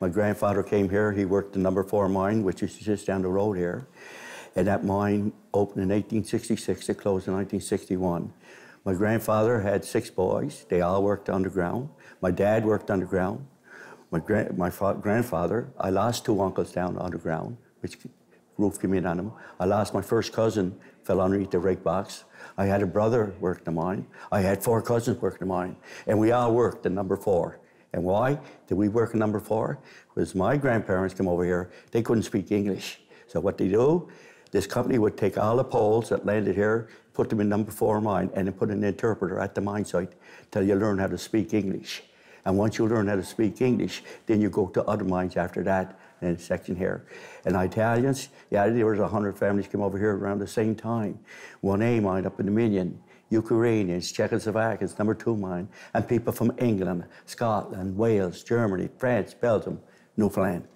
My grandfather came here. He worked the number four mine, which is just down the road here. And that mine opened in 1866. It closed in 1961. My grandfather had six boys. They all worked underground. My dad worked underground. My, gra- my fa- grandfather, I lost two uncles down underground, which roof came in on them. I lost my first cousin, fell underneath the rake box. I had a brother work the mine. I had four cousins work the mine. And we all worked at number four. And why did we work in number four? Because my grandparents came over here, they couldn't speak English. So what they do, this company would take all the Poles that landed here, put them in number four mine, and then put an interpreter at the mine site till you learn how to speak English. And once you learn how to speak English, then you go to other mines after that in section here. And Italians, yeah, there was 100 families came over here around the same time. 1A mine up in Dominion, Ukrainians, Czechoslovakians, number two mine, and people from England, Scotland, Wales, Germany, France, Belgium, Newfoundland.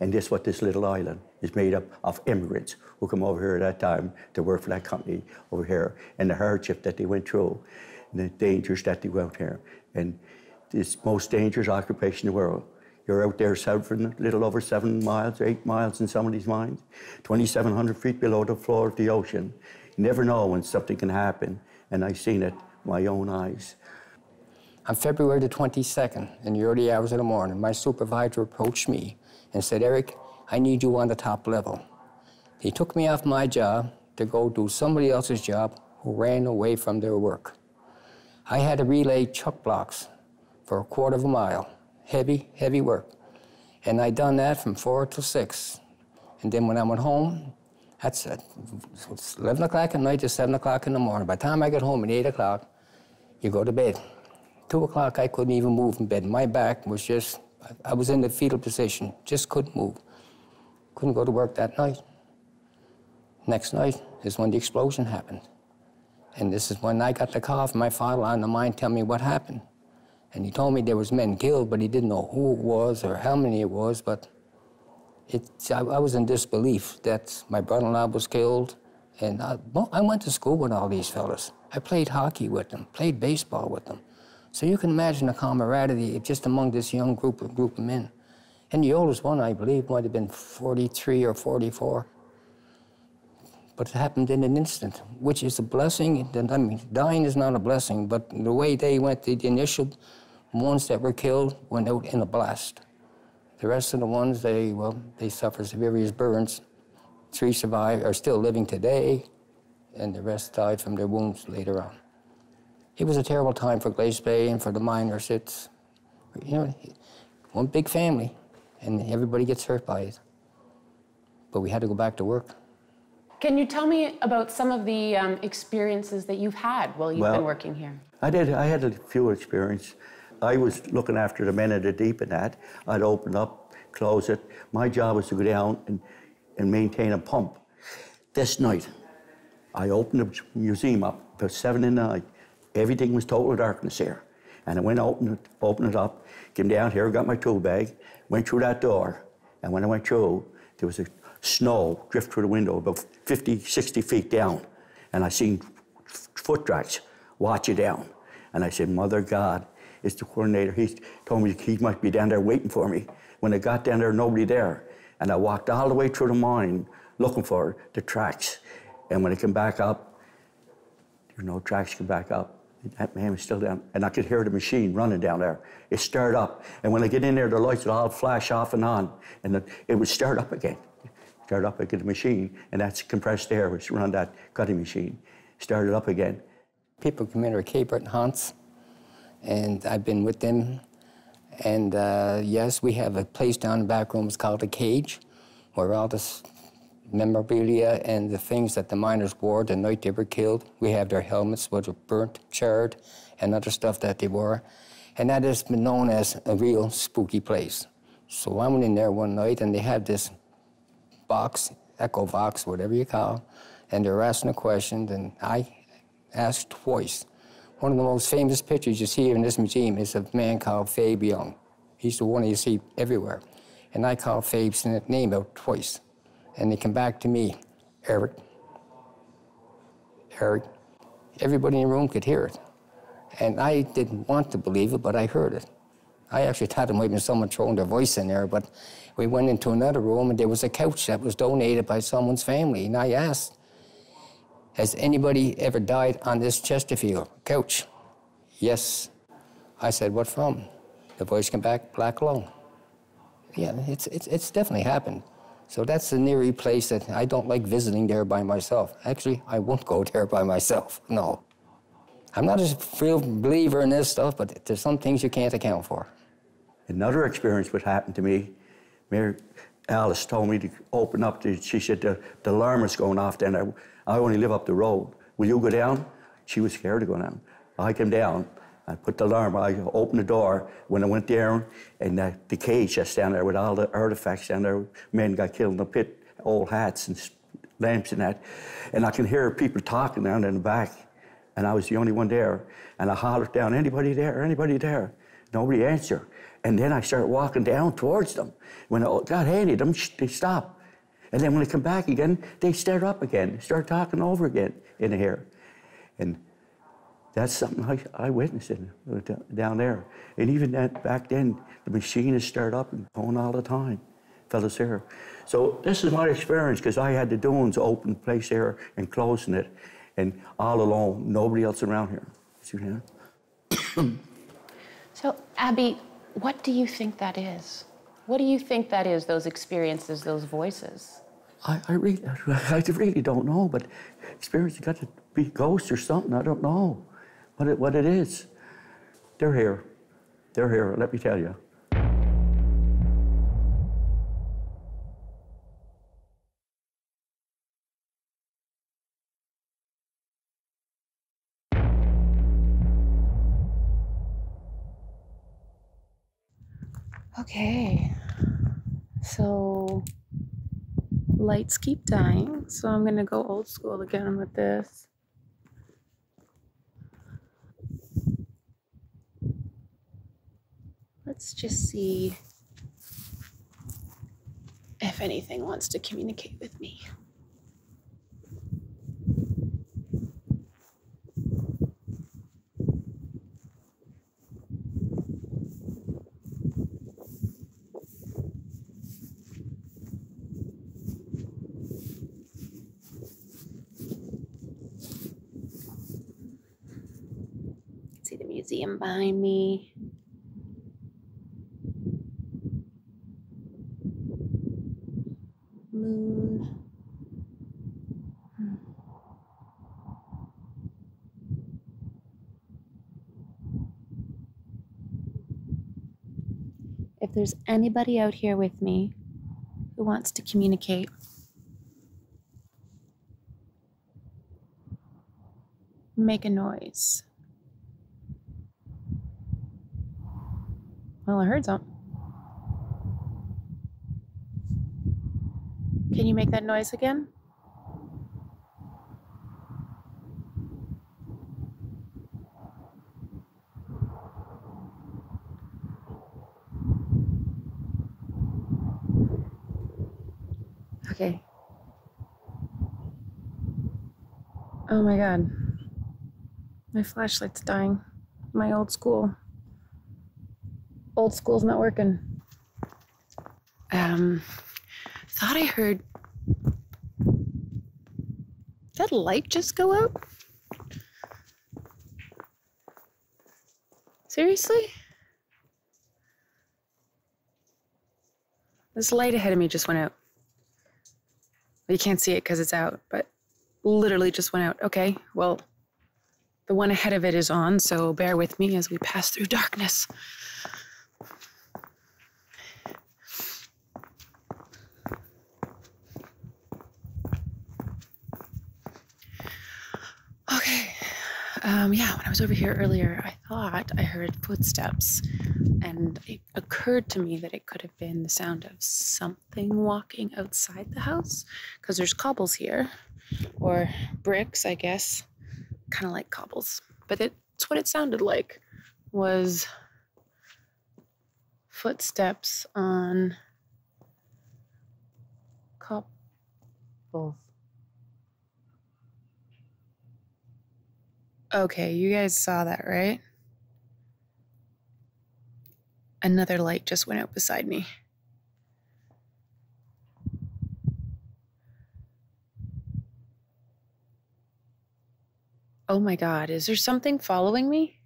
And this what this little island is made up of immigrants who come over here at that time to work for that company over here and the hardship that they went through and the dangers that they went here. And this most dangerous occupation in the world. You're out there seven, little over seven miles, eight miles in some of these mines, 2,700 feet below the floor of the ocean. You never know when something can happen, and I've seen it my own eyes. On February the 22nd, in the early hours of the morning, my supervisor approached me and said, Eric, I need you on the top level. He took me off my job to go do somebody else's job who ran away from their work. I had to relay chuck blocks for a quarter of a mile. Heavy, heavy work. And I done that from four to six. And then when I went home, that's it. It's 11 o'clock at night to 7 o'clock in the morning. By the time I get home at 8 o'clock, you go to bed. 2 o'clock, I couldn't even move in bed. My back was just, I was in the fetal position, just couldn't move. Couldn't go to work that night. Next night is when the explosion happened. And this is when I got the call from my father on the mine telling me what happened. And he told me there was men killed, but he didn't know who it was or how many it was. But it, I, I was in disbelief that my brother-in-law was killed. And I, well, I went to school with all these fellas. I played hockey with them, played baseball with them. So you can imagine the camaraderie just among this young group of, group of men. And the oldest one, I believe, might have been 43 or 44. But it happened in an instant, which is a blessing. I mean, dying is not a blessing, but the way they went, the initial ones that were killed went out in a blast. The rest of the ones, they, well, they suffered severe burns. Three survived, are still living today, and the rest died from their wounds later on. It was a terrible time for Glace Bay and for the miners. It's, you know, one big family, and everybody gets hurt by it. But we had to go back to work. Can you tell me about some of the um, experiences that you've had while you've Well, been working here? I did. I had a few experience. I was looking after the men at the deep in that. I'd open up, close it. My job was to go down and, and maintain a pump. This night, I opened the museum up about seven in the night. Everything was total darkness here. And I went open it, opened it up, came down here, got my tool bag, went through that door. And when I went through, there was a snow drift through the window about 50, 60 feet down. And I seen foot tracks watch you down. And I said, Mother God, it's the coordinator. He told me he might be down there waiting for me. When I got down there, nobody there. And I walked all the way through the mine looking for the tracks. And when I came back up, there were no tracks come back up. That man was still down. And I could hear the machine running down there. It stirred up. And when I get in there, the lights would all flash off and on. And it would start up again. Start up again, the machine. And that's compressed air, which run that cutting machine. Started up again. People come in are Capert and Hans, and I've been with them. And uh, yes, we have a place down in the back room. It's called the Cage, where all this memorabilia and the things that the miners wore the night they were killed. We have their helmets, which were burnt, charred, and other stuff that they wore. And that has been known as a real spooky place. So I went in there one night, and they had this box, echo box, whatever you call, it, and they were asking a question, and I asked twice. One of the most famous pictures you see in this museum is a man called Fabe Young. He's the one you see everywhere. And I called Fabe's name out twice. And they come back to me, Eric, Eric. Everybody in the room could hear it. And I didn't want to believe it, but I heard it. I actually thought it might have been someone throwing their voice in there, but we went into another room and there was a couch that was donated by someone's family. And I asked, Has anybody ever died on this Chesterfield couch? Yes. I said, What from? The voice came back, Black Lung. Yeah, it's, it's, it's definitely happened. So that's the neary place that I don't like visiting there by myself. Actually, I won't go there by myself, no. I'm not a real believer in this stuff, but there's some things you can't account for. Another experience would happen to me. Mary Alice told me to open up. The, she said the, the alarm is going off down there. I only live up the road. Will you go down? She was scared to go down. I came down. I put the alarm. I opened the door. When I went down, and the, the cage that's down there with all the artifacts down there, men got killed in the pit, old hats and lamps and that. And I can hear people talking down in the back. And I was the only one there. And I hollered down, anybody there? Anybody there? Nobody answered. And then I started walking down towards them. When I oh, got handy, them they stopped. And then when they come back again, they start up again, start talking over again in here. And that's something I, I witnessed it uh, down there. And even that back then, the machine is start up and going all the time, fellas here. So this is my experience because I had the Dunes open place here and closing it, and all alone, nobody else around here. See so, Abby, what do you think that is? What do you think that is? Those experiences, those voices. I, I really, I really don't know, but experience got to be ghosts or something. I don't know what it, what it is. They're here. They're here, let me tell you. Okay, so lights keep dying, so I'm gonna go old school again with this. Let's just see if anything wants to communicate with me. See the museum behind me. Moon. If there's anybody out here with me who wants to communicate, make a noise. Well, I heard something. Can you make that noise again? Okay. Oh my god. My flashlight's dying. My old school. Old school's not working. Um, thought I heard. That light just go out? Seriously? This light ahead of me just went out. You can't see it because it's out, but literally just went out. Okay, well, the one ahead of it is on, so bear with me as we pass through darkness. Okay. Um, yeah, when I was over here earlier, I thought I heard footsteps, and it occurred to me that it could have been the sound of something walking outside the house because there's cobbles here, or bricks, I guess, kind of like cobbles. But it's what it sounded like was footsteps on cobbles. Okay, you guys saw that, right? Another light just went out beside me. Oh my god, is there something following me?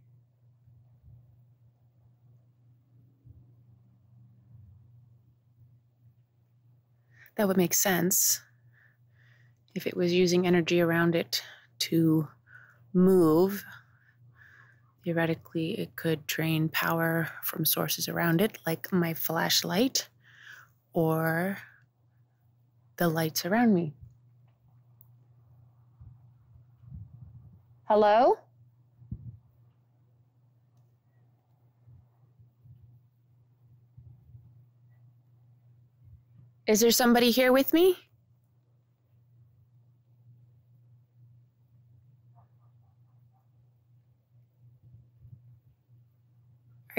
That would make sense if it was using energy around it to move. Theoretically, it could drain power from sources around it, like my flashlight or the lights around me. Hello? Is there somebody here with me?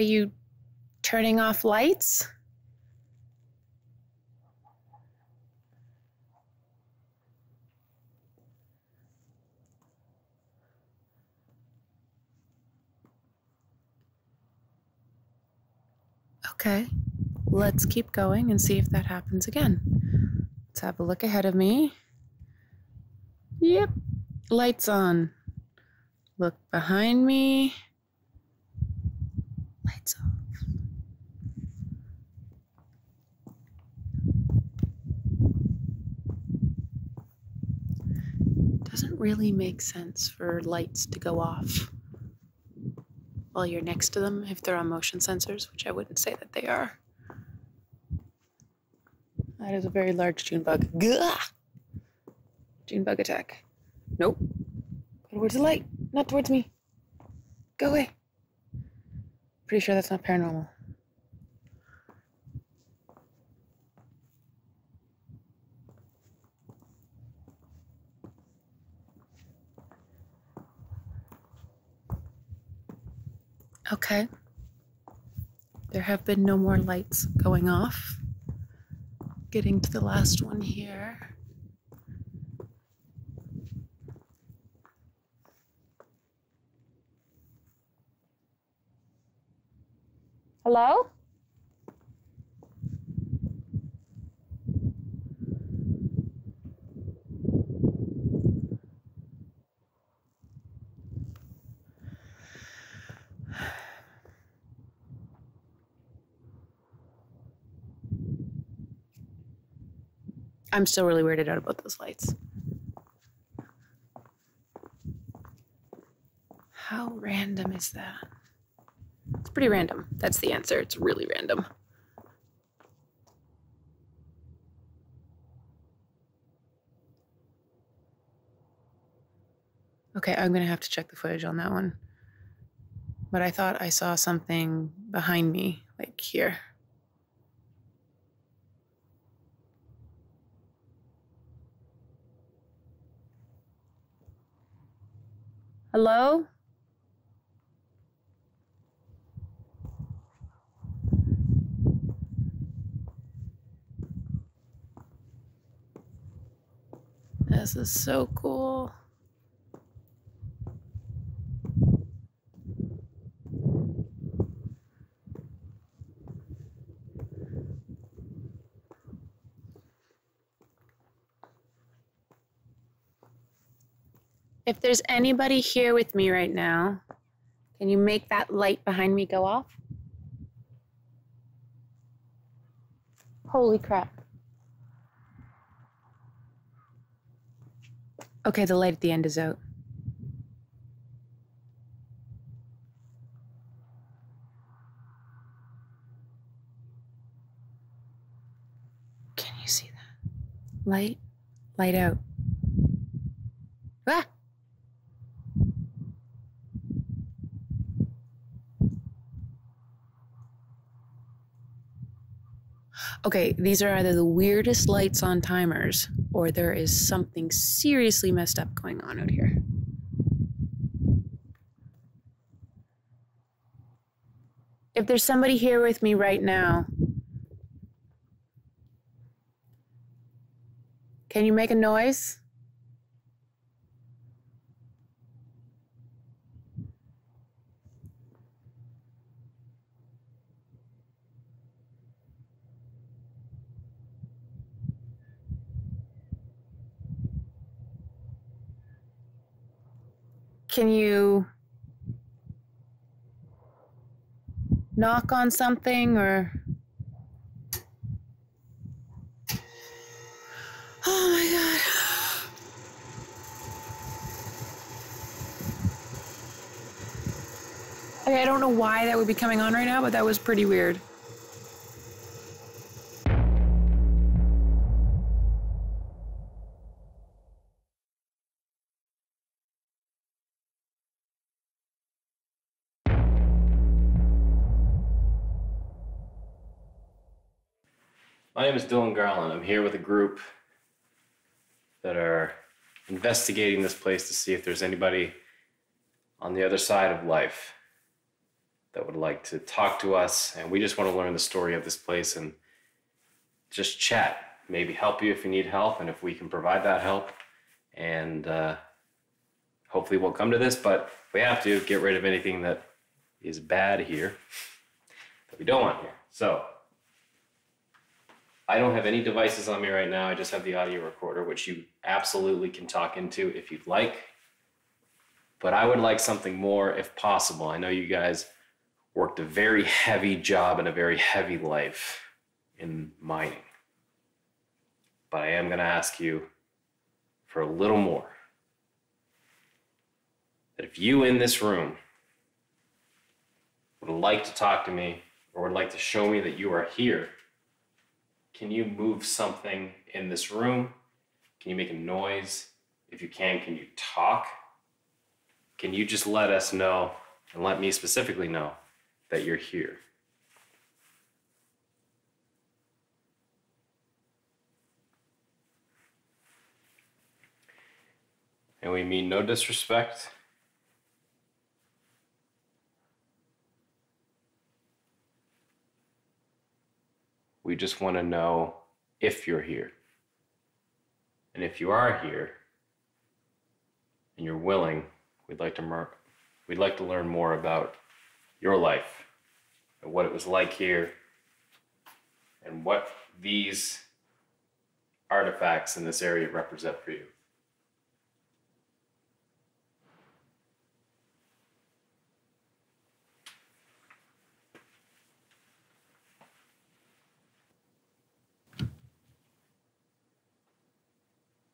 Are you turning off lights? Okay, let's keep going and see if that happens again. Let's have a look ahead of me. Yep, lights on. Look behind me. Doesn't really make sense for lights to go off while you're next to them if they're on motion sensors, which I wouldn't say that they are. That is a very large June bug. Gah! June bug attack. Nope. Go towards the light, not towards me. Go away. Pretty sure that's not paranormal. Okay. There have been no more lights going off. Getting to the last one here. Hello? I'm still really weirded out about those lights. How random is that? It's pretty random. That's the answer. It's really random. Okay, I'm gonna have to check the footage on that one. But I thought I saw something behind me, like here. Hello? This is so cool. If there's anybody here with me right now, can you make that light behind me go off? Holy crap. Okay, the light at the end is out. Can you see that? Light, light out. Ah! Okay, these are either the weirdest lights on timers or there is something seriously messed up going on out here. If there's somebody here with me right now, can you make a noise? Can you knock on something or. Oh my god. I don't know why that would be coming on right now, but that was pretty weird. My name is Dylan Garland. I'm here with a group that are investigating this place to see if there's anybody on the other side of life that would like to talk to us. And we just want to learn the story of this place and just chat. Maybe help you if you need help, and if we can provide that help. And uh, hopefully, we'll come to this. But we have to, get rid of anything that is bad here that we don't want here. So, I don't have any devices on me right now. I just have the audio recorder, which you absolutely can talk into if you'd like. But I would like something more if possible. I know you guys worked a very heavy job and a very heavy life in mining. But I am going to ask you for a little more. That if you in this room would like to talk to me or would like to show me that you are here, can you move something in this room? Can you make a noise? If you can, can you talk? Can you just let us know and let me specifically know that you're here? And we mean no disrespect. We just want to know if you're here. And if you are here and you're willing, we'd like to mer- we'd like to learn more about your life and what it was like here and what these artifacts in this area represent for you.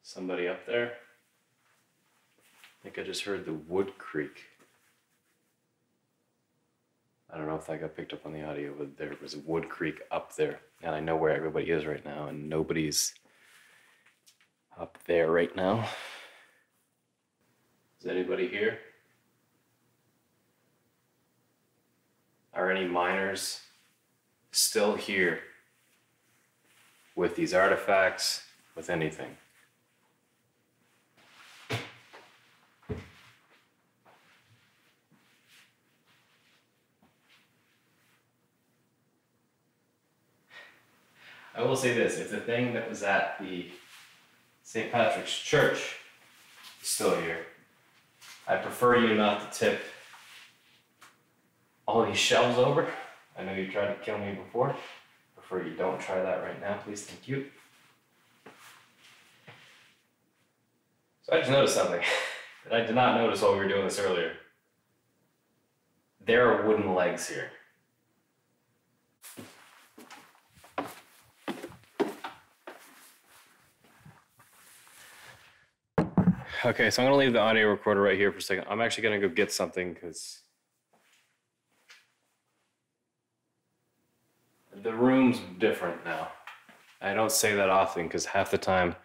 Somebody up there? I think I just heard the wood creak. I don't know if that got picked up on the audio, but there was a wood creak up there. And I know where everybody is right now, and nobody's up there right now. Is anybody here? Are any miners still here with these artifacts, with anything? I will say this: if the thing that was at the St. Patrick's Church is still here, I prefer you not to tip all these shelves over. I know you tried to kill me before. Prefer you don't try that right now, please. Thank you. So I just noticed something that I did not notice while we were doing this earlier. There are wooden legs here. Okay, so I'm gonna leave the audio recorder right here for a second. I'm actually gonna go get something because the room's different now. I don't say that often because half the time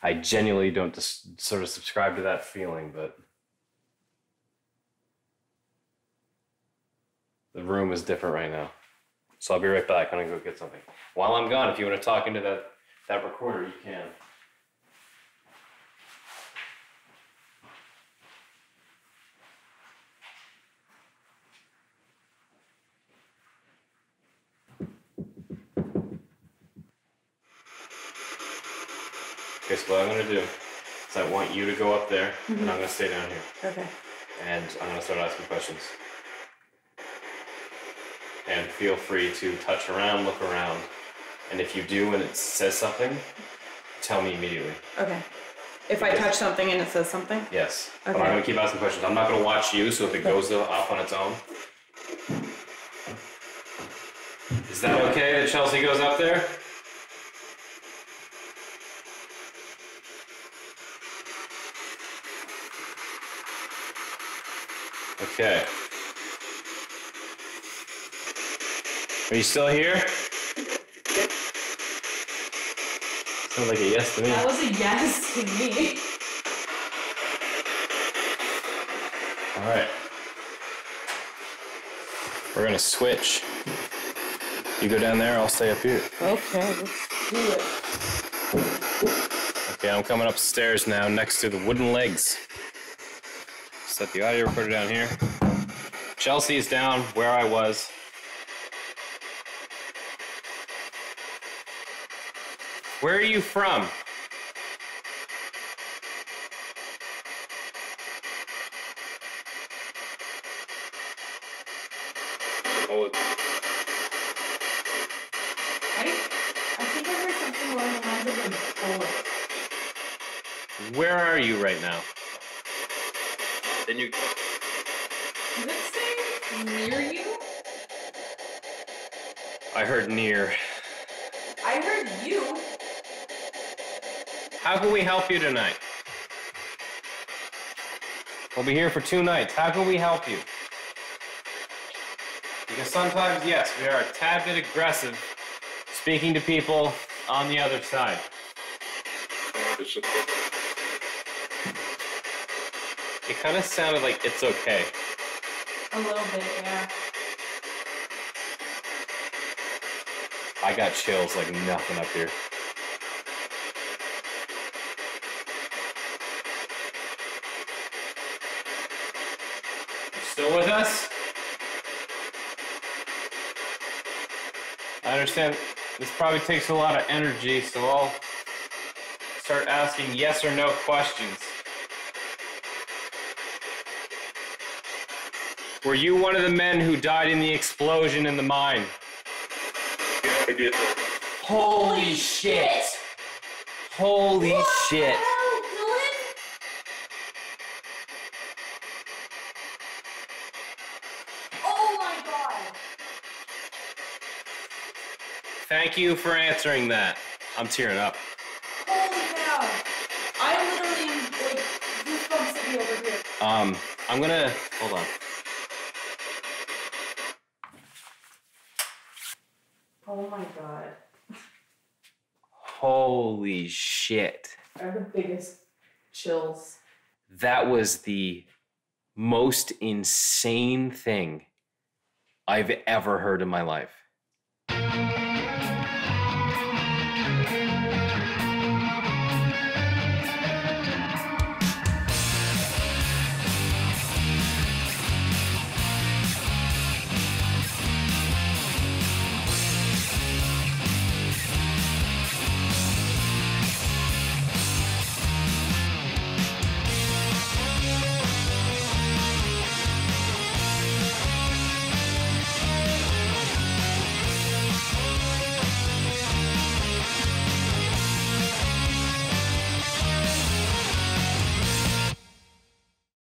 I genuinely don't just sort of subscribe to that feeling, but the room is different right now. So I'll be right back. I'm gonna go get something. While I'm gone, if you want to talk into that that recorder, you can. Okay, so what I'm gonna do is I want you to go up there, and I'm gonna stay down here, Okay. and I'm gonna start asking questions. And feel free to touch around, look around, and if you do and it says something, tell me immediately. Okay. If I touch something and it says something? Yes. But I'm gonna keep asking questions. I'm not gonna watch you, so if it goes off on its own. Is that okay that Chelsea goes up there? Okay. Are you still here? Sounds like a yes to me. That was a yes to me. All right. We're gonna switch. You go down there, I'll stay up here. Okay, let's do it. Okay, I'm coming upstairs now next to the wooden legs. Set the audio recorder down here. Chelsea is down where I was. Where are you from? I, I think I heard something along the lines of a bullet. Where are you right now? Then you. Does it say near you? I heard near. I heard you. How can we help you tonight? We'll be here for two nights. How can we help you? Because sometimes, yes, we are a tad bit aggressive speaking to people on the other side. It kind of sounded like it's okay. A little bit, yeah. I got chills like nothing up here. You still with us? I understand this probably takes a lot of energy, so I'll start asking yes or no questions. Were you one of the men who died in the explosion in the mine? Holy shit! Holy shit! Oh my god! Thank you for answering that. I'm tearing up. Holy cow! I literally like goosebumps city over here. Um, I'm gonna hold on. Oh my god. Holy shit. I have the biggest chills. That was the most insane thing I've ever heard in my life.